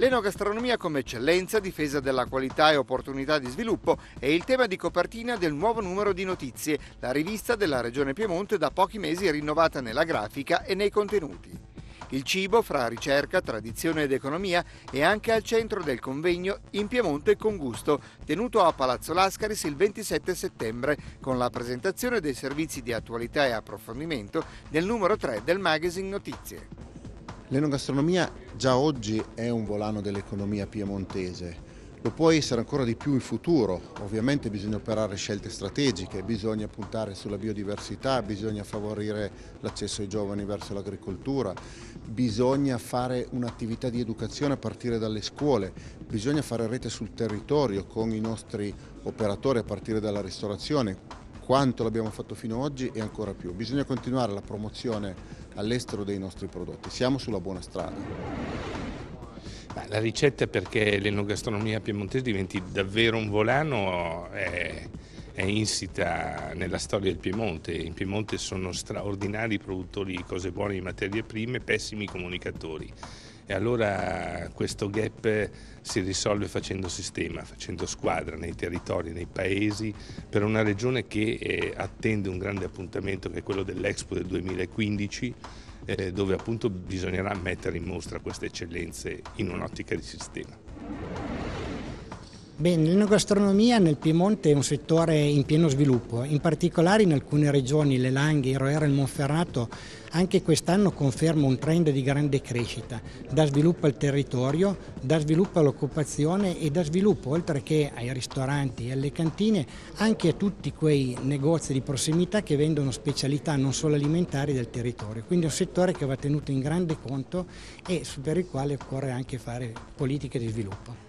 L'enogastronomia come eccellenza, difesa della qualità e opportunità di sviluppo è il tema di copertina del nuovo numero di Notizie, la rivista della Regione Piemonte da pochi mesi rinnovata nella grafica e nei contenuti. Il cibo, fra ricerca, tradizione ed economia, è anche al centro del convegno In Piemonte con gusto, tenuto a Palazzo Lascaris il 27 settembre, con la presentazione dei servizi di attualità e approfondimento del numero 3 del magazine Notizie. L'enogastronomia già oggi è un volano dell'economia piemontese, lo può essere ancora di più in futuro, ovviamente bisogna operare scelte strategiche, bisogna puntare sulla biodiversità, bisogna favorire l'accesso ai giovani verso l'agricoltura, bisogna fare un'attività di educazione a partire dalle scuole, bisogna fare rete sul territorio con i nostri operatori a partire dalla ristorazione, quanto l'abbiamo fatto fino ad oggi e ancora più. Bisogna continuare la promozione all'estero dei nostri prodotti, siamo sulla buona strada. La ricetta perché l'enogastronomia piemontese diventi davvero un volano è, è, insita nella storia del Piemonte. In Piemonte sono straordinari produttori di cose buone di materie prime, pessimi comunicatori e allora questo gap si risolve facendo sistema, facendo squadra nei territori, nei paesi, per una regione che eh, attende un grande appuntamento che è quello dell'Expo del 2015 eh, dove appunto bisognerà mettere in mostra queste eccellenze in un'ottica di sistema. Bene, l'enogastronomia nel Piemonte è un settore in pieno sviluppo, in particolare in alcune regioni, le Langhe, il Roero e il Monferrato, anche quest'anno conferma un trend di grande crescita, da sviluppo al territorio, da sviluppo all'occupazione e da sviluppo, oltre che ai ristoranti e alle cantine, anche a tutti quei negozi di prossimità che vendono specialità non solo alimentari del territorio. Quindi è un settore che va tenuto in grande conto e per il quale occorre anche fare politiche di sviluppo.